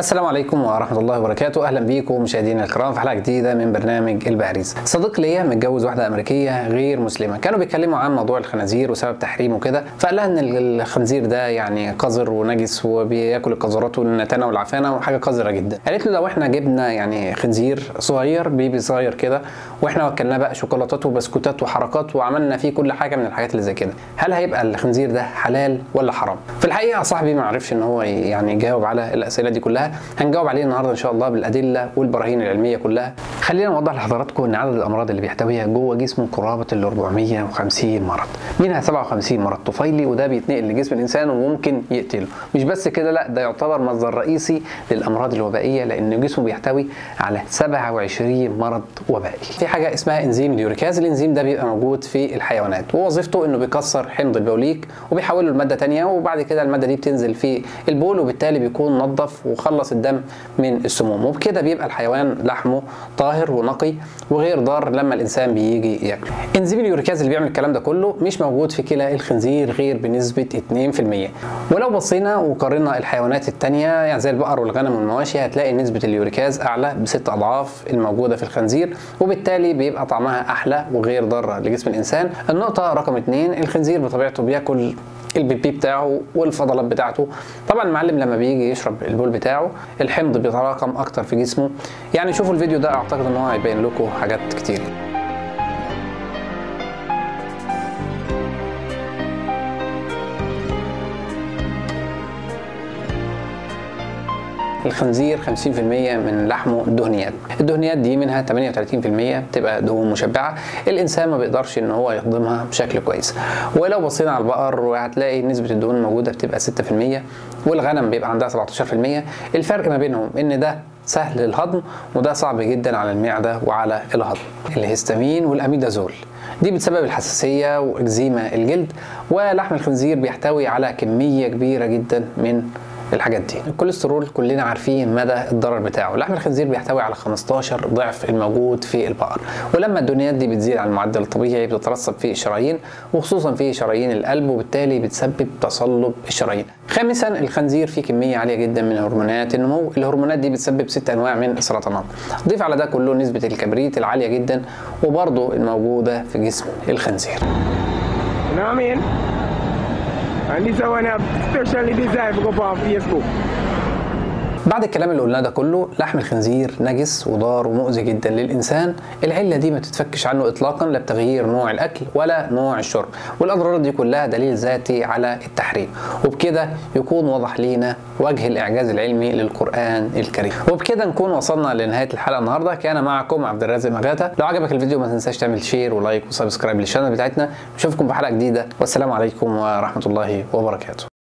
السلام عليكم ورحمة الله وبركاته. أهلا بيكم مشاهدينا الكرام في حلقة جديدة من برنامج الباريس صديق ليا متجوز واحدة أمريكية غير مسلمة. كانوا بيتكلموا عن موضوع الخنازير وسبب تحريمه وكده فقال لها إن الخنزير ده يعني قذر ونجس وبياكل القذرات والنتانة والعفانة وحاجة قذرة جدا. قالت له لو إحنا جبنا يعني خنزير صغير بيبي صغير كده وإحنا وكلناه بقى شوكولاتات وبسكوتات وحركات وعملنا فيه كل حاجة من الحاجات اللي زي كده هل هيبقى الخنزير ده حلال ولا حرام؟ في الحقيقة صاحبي ما عرفش إن هو يعني يجاوب على الأسئلة دي كلها هنجاوب عليه النهارده إن شاء الله بالأدلة والبراهين العلمية كلها. خلينا نوضح لحضراتكم إن عدد الأمراض اللي بيحتويها جوه جسمه قرابة ال 450 مرض. منها 57 مرض طفيلي وده بيتنقل لجسم الإنسان وممكن يقتله. مش بس كده لا ده يعتبر مصدر رئيسي للأمراض الوبائية لأن جسمه بيحتوي على 27 مرض وبائي. في حاجة اسمها إنزيم اليوريكاز الإنزيم ده بيبقى موجود في الحيوانات ووظيفته إنه بيكسر حمض البوليك وبيحوله لمادة ثانية وبعد كده المادة دي بتنزل في البول وبالتالي بيكون نظف وخلص الدم من السموم. وبكده بيبقى الحيوان لحمه طاهر ونقي وغير ضار لما الإنسان بيجي ياكله. انزيم اليوريكاز اللي بيعمل الكلام ده كله مش موجود في كلى الخنزير غير بنسبة 2% ولو بصينا وقارنا الحيوانات التانية يعني زي البقر والغنم والمواشي هتلاقي نسبة اليوريكاز أعلى بست أضعاف الموجودة في الخنزير وبالتالي بيبقى طعمها أحلى وغير ضاره لجسم الإنسان. النقطة رقم اتنين الخنزير بطبيعته بياكل البيبي بتاعه والفضلات بتاعته. طبعا المعلم لما بيجي يشرب البول بتاعه الحمض بيتراكم أكتر في جسمه. يعني شوفوا الفيديو ده أعتقد ان هو هيبين لكم حاجات كتير. الخنزير 50% من لحمه دهنيات الدهنيات دي منها 38% بتبقى دهون مشبعة. الإنسان ما بيقدرش إن هو يهضمها بشكل كويس. ولو بصينا على البقر هتلاقي نسبة الدهون الموجودة بتبقى 6% والغنم بيبقى عندها 17% الفرق ما بينهم إن ده سهل الهضم وده صعب جدا على المعدة وعلى الهضم. الهستامين والأميدازول دي بتسبب الحساسية وإكزيما الجلد ولحم الخنزير بيحتوي على كمية كبيرة جدا من الحاجات دي. الكوليسترول كلنا عارفين مدى الضرر بتاعه. لحم الخنزير بيحتوي على 15 ضعف الموجود في البقر. ولما الدهنيات دي بتزيد عن المعدل الطبيعي بتترسب في الشرايين وخصوصا في شرايين القلب وبالتالي بتسبب تصلب الشرايين. خامسا الخنزير فيه كمية عالية جدا من هرمونات النمو الهرمونات دي بتسبب ست أنواع من السرطانات. ضيف على ده كله نسبة الكبريت العالية جدا وبرضه الموجودة في جسم الخنزير. نعمين And this one I specially designed to go on Facebook. بعد الكلام اللي قلناه ده كله لحم الخنزير نجس وضار ومؤذي جدا للإنسان. العلة دي ما تتفكش عنه اطلاقا لا بتغيير نوع الأكل ولا نوع الشرب. والأضرار دي كلها دليل ذاتي على التحريم. وبكده يكون وضح لينا وجه الإعجاز العلمي للقرآن الكريم. وبكده نكون وصلنا لنهاية الحلقة النهارده. كان معكم عبد الرازق مغاتا لو عجبك الفيديو ما تنساش تعمل share و like و subscribe لل channel بتاعتنا. نشوفكم بحلقة جديدة. والسلام عليكم ورحمة الله وبركاته.